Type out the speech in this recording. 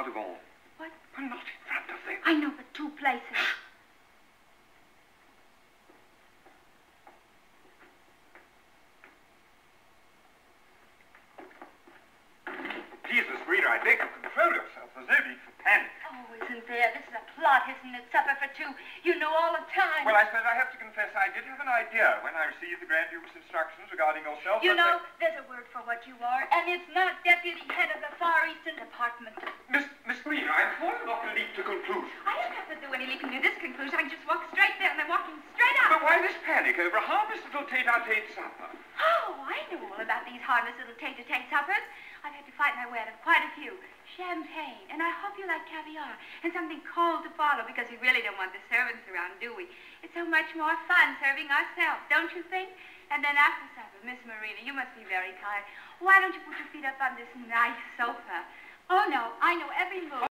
devant. What? But not in front of them. I know, but two places. Please, Miss I beg you, control yourself. There's no need for panic. Oh, isn't there? This is a plot, isn't it? Supper for two. You know all the time. Well, I suppose I have to confess I did have an idea when I received the Grand Duke's instructions regarding yourself. You know, there's a word for what you are, and it's not deputy head of the Far Eastern Department. they- Miss, Miss Breeder, I'm calling not to leap to conclusion. I don't to do any leaping to this conclusion. I can just walk straight there, and I'm walking straight out. But why this panic over a harmless little tete-a-tete supper? Oh, I know all about these harmless little tete-a-tete suppers. I've had to fight my way out of quite a few. Champagne, and I hope you like caviar, and something cold to follow, because we really don't want the servants around, do we? It's so much more fun serving ourselves, don't you think? And then after supper, Miss Marina, you must be very tired. Why don't you put your feet up on this nice sofa? Oh, no, I know every move.